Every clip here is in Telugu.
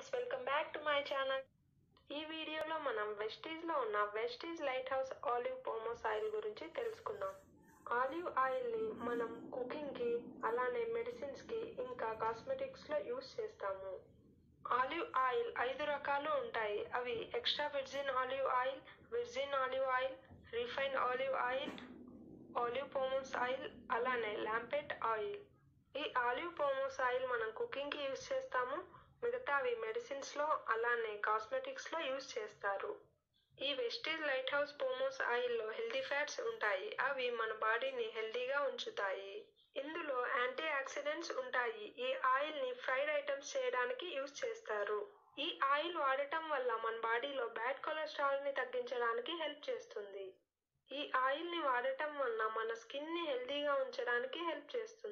Friends welcome back to my channel. ఈ వీడియోలో మనం వెస్టీజ్లో ఉన్న Vestige light house olive pomace oil గురించి తెలుసుకుందాం. ఆలివ్ ఆయిల్ని మనం కుకింగ్కి అలానే మెడిసిన్స్కి ఇంకా కాస్మెటిక్స్లో యూస్ చేస్తాము. ఆలివ్ ఆయిల్ ఐదు రకాలు ఉంటాయి. అవి extra virgin olive oil virgin olive oil refine olive oil olive pomace oil అలానే ల్యాంపెట్ ఆయిల్. ఈ ఆలివ్ పోమోస్ ఆయిల్ మనం కుకింగ్కి యూస్ చేస్తాము. మిగతావి మెడిసిన్స్లో అలానే కాస్మెటిక్స్లో యూస్ చేస్తారు. ఈ వెస్టీజ్ లైట్ హౌస్ పోమోస్ ఆయిల్లో హెల్దీ ఫ్యాట్స్ ఉంటాయి. అవి మన బాడీని హెల్దీగా ఉంచుతాయి. ఇందులో యాంటీ ఆక్సిడెంట్స్ ఉంటాయి. ఈ ఆయిల్ని ఫ్రైడ్ ఐటమ్స్ చేయడానికి యూస్ చేస్తారు. ఈ ఆయిల్ వాడటం వల్ల మన బాడీలో బ్యాడ్ కొలెస్ట్రాల్ని తగ్గించడానికి హెల్ప్ చేస్తుంది. ఈ ఆయిల్ని వాడటం వల్ల మన స్కిన్ని హెల్దీగా ఉంచడానికి హెల్ప్ చేస్తుంది.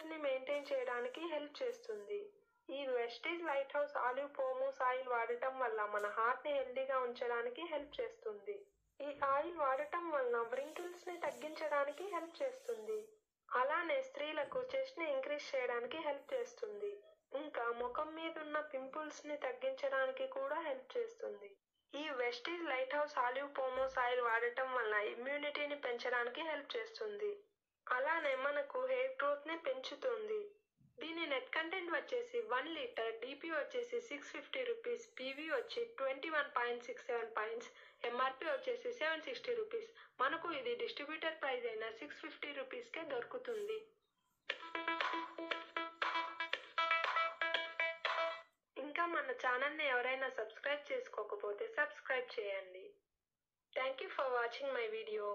బ్లడ్ మెయింటైన్ చేయడానికి హెల్ప్ చేస్తుంది. ఈ Vestige light house olive pomace oil వాడటం వల్ల మన హార్ట్ని హెల్దీగా ఉంచడానికి హెల్ప్ చేస్తుంది. ఈ ఆయిల్ వాడటం వలన వ్రింకిల్స్ని తగ్గించడానికి హెల్ప్ చేస్తుంది. అలానే స్త్రీలకు చెస్ట్ని ఇంక్రీజ్ చేయడానికి హెల్ప్ చేస్తుంది. ఇంకా ముఖం మీద ఉన్న పింపుల్స్ని తగ్గించడానికి కూడా హెల్ప్ చేస్తుంది. ఈ Vestige light house olive pomace oil వాడటం వల్ల ఇమ్యూనిటీని పెంచడానికి హెల్ప్ చేస్తుంది. అలానే మనకు హెయిర్ గ్రోత్ని పెంచుతుంది. దీని నెట్ కంటెంట్ వచ్చేసి వన్ లీటర్ డిపి వచ్చేసి సిక్స్ ఫిఫ్టీ రూపీస్ పీవీ వచ్చి twenty one point six seven points MRP వచ్చేసి సెవెన్ సిక్స్టీ రూపీస్. మనకు ఇది డిస్ట్రిబ్యూటర్ ప్రైస్ అయిన సిక్స్ ఫిఫ్టీ రూపీస్కే దొరుకుతుంది. ఇంకా మన ఛానల్ని ఎవరైనా సబ్స్క్రైబ్ చేసుకోకపోతే సబ్స్క్రైబ్ చేయండి. Thank you for watching my video.